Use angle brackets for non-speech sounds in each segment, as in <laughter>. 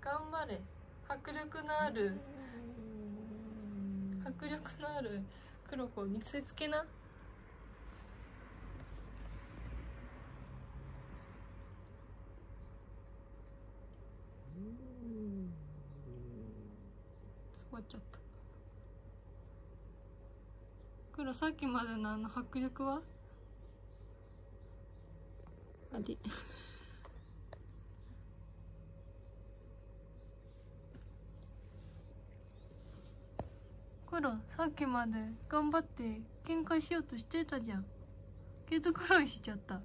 頑張れ。迫力のある。迫力のある黒子を見せつけな。終わっちゃった黒さっきまでのあの迫力は？あり黒さっきまで頑張って喧嘩しようとしてたじゃん。毛づくろいしちゃった。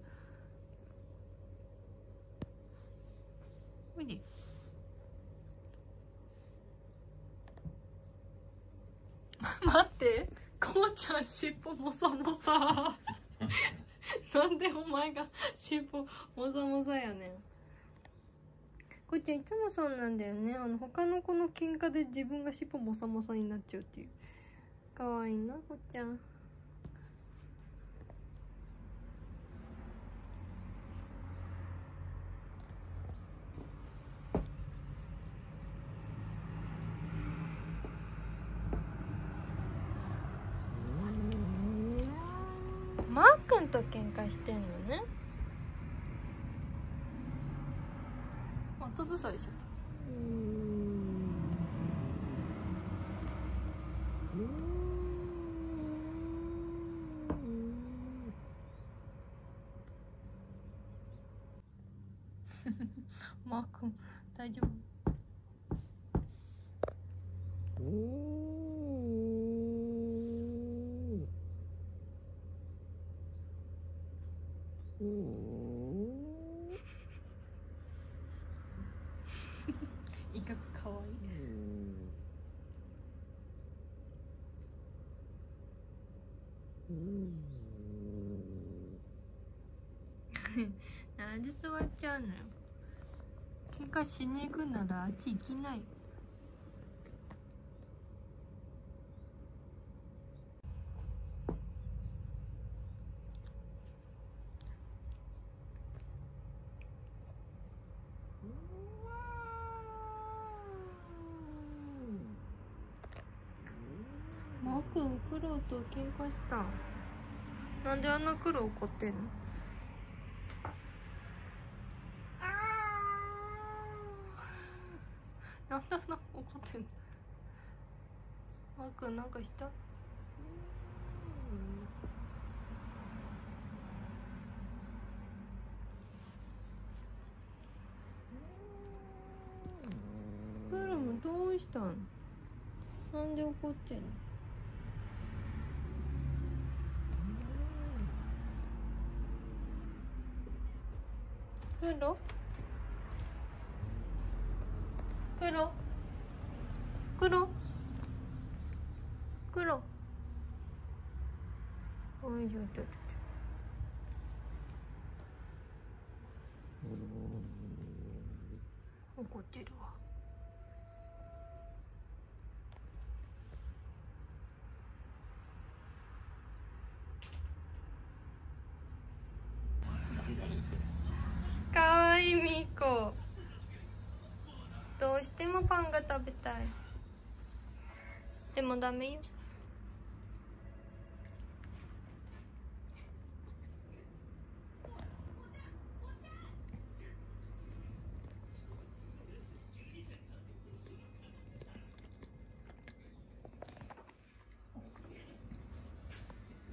無理。<laughs> 待って。こうちゃん尻尾もさもさ。<laughs> なんでお前が尻尾もさもさやねんこうちゃんいつもそうなんだよね。あの他の子の喧嘩で自分が尻尾もさもさになっちゃうっていう。かわいいなこっちゃん。マー君と喧嘩してんのね後ずさりしちゃったマー君大丈夫威嚇かわいい <laughs> なんで座っちゃうのよ。喧嘩しに行くならあっち行きないマー。君苦労と喧嘩した。なんであんな苦労怒ってんの？なんであんな怒ってんの。マー君なんかした？プールもどうしたん。なん。で怒ってん。の黒黒黒黒おいしょちょちょちょ怒ってるわ。かわいいみこ。うしてもパンが食べたい。でもダメよ。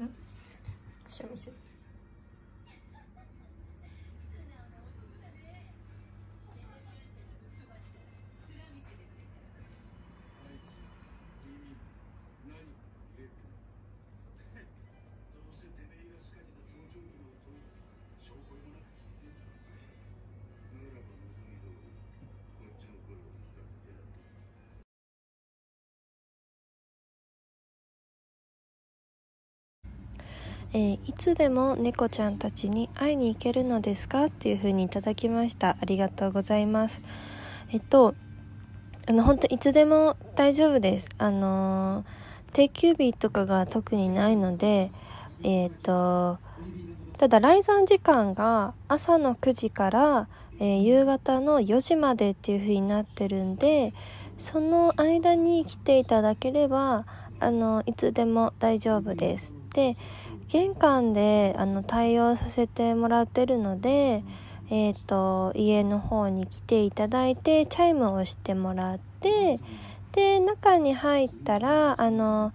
ん？くしゃみすえーいつでも猫ちゃんたちに会いに行けるのですか？っていう風にいただきました。ありがとうございます。えっとあの本当いつでも大丈夫です。あのー定休日とかが特にないのでえっとただ来山時間が朝の9時からえー夕方の4時までっていう風になってるんでその間に来ていただければあのいつでも大丈夫です。で玄関であの対応させてもらってるので、えー、と家の方に来ていただいてチャイムをしてもらってで中に入ったらあの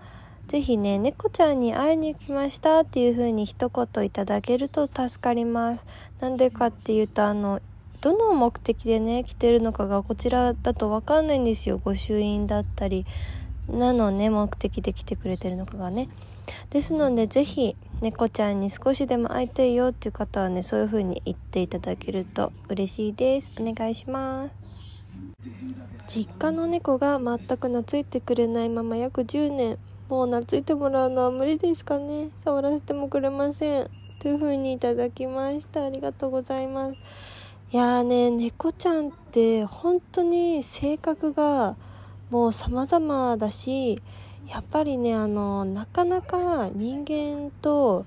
ぜひね猫ちゃんに会いに来ましたっていう風に一言いただけると助かります。なんでかっていうとあのどの目的でね来てるのかがこちらだと分かんないんですよ御朱印だったりなのね目的で来てくれてるのかがねですのでぜひ猫ちゃんに少しでも会いたいよっていう方はねそういう風に言っていただけると嬉しいです。お願いします。実家の猫が全く懐いてくれないまま約10年もう懐いてもらうのは無理ですかね。触らせてもくれません。という風にいただきました。ありがとうございます。いやーね猫ちゃんって本当に性格がもう様々だしやっぱりねあのなかなか人間と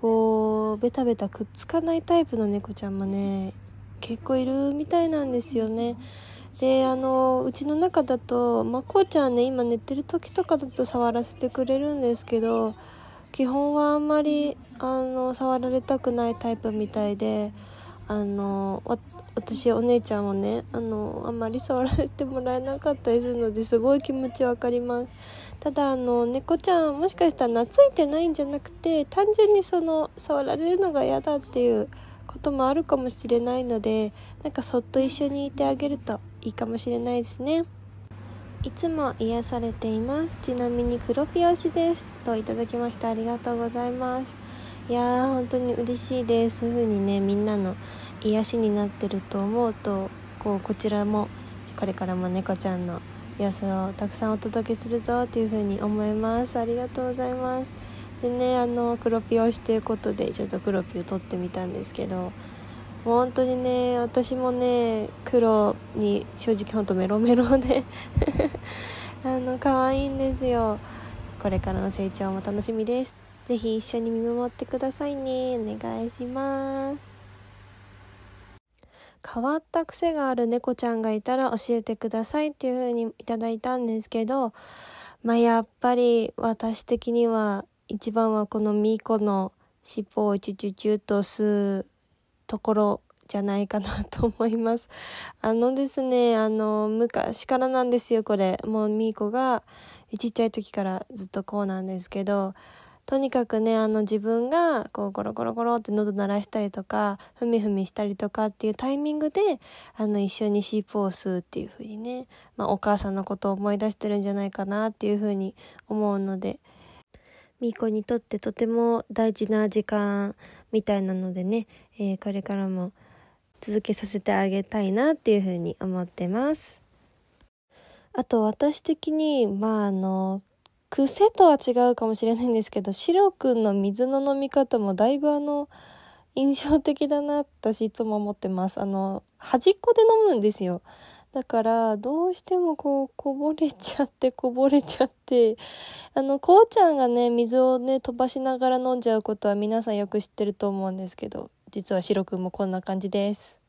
こうベタベタくっつかないタイプの猫ちゃんもね結構いるみたいなんですよね。であのうちの中だとまあこうちゃんね今寝てる時とかだと触らせてくれるんですけど基本はあんまりあの触られたくないタイプみたいであの私お姉ちゃんもねあのあんまり触らせてもらえなかったりするのですごい気持ちわかります。ただあの猫ちゃんもしかしたら懐いてないんじゃなくて単純にその触られるのが嫌だっていうこともあるかもしれないのでなんかそっと一緒にいてあげるといいかもしれないですね。いつも癒されています。ちなみに黒ピ推しです。といただきました。ありがとうございます。いやー本当に嬉しいですそういう風にねみんなの癒しになってると思うとこうこちらもこれからも猫ちゃんの様子をたくさんお届けするぞという風に思いますありがとうございますでねあの黒ピ推しということでちょっと黒ピを撮ってみたんですけど本当にね私もね黒に正直ほんとメロメロであの可愛いんですよこれからの成長も楽しみですぜひ一緒に見守ってくださいねお願いします変わった癖がある猫ちゃんがいたら教えてくださいっていう風にいただいたんですけどまあやっぱり私的には一番はこのミーコの尻尾をチュチュチュと吸うところじゃないかなと思います。あのですね、あの、昔からなんですよ、これ。もうミーコがちっちゃい時からずっとこうなんですけど、とにかくね、あの自分がこうゴロゴロゴロって喉鳴らしたりとか、ふみふみしたりとかっていうタイミングで、あの一緒に尻尾を吸うっていう風にね、まあお母さんのことを思い出してるんじゃないかなっていう風に思うので、ミーコにとってとても大事な時間みたいなのでね、えーこれからも続けさせてあげたいなっていうふうに思ってます。あと私的に、まああの、癖とは違うかもしれないんですけど、シロくんの水の飲み方もだいぶあの、印象的だな私いつも思ってます。あの、端っこで飲むんですよ。だから、どうしてもこう、こぼれちゃって、こぼれちゃって、あの、こうちゃんがね、水をね、飛ばしながら飲んじゃうことは皆さんよく知ってると思うんですけど、実はシロくんもこんな感じです。